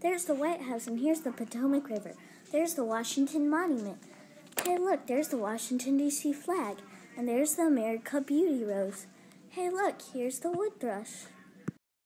There's the White House, and here's the Potomac River. There's the Washington Monument. Hey, look, there's the Washington, D.C. flag, and there's the America Beauty Rose. Hey, look, here's the wood thrush.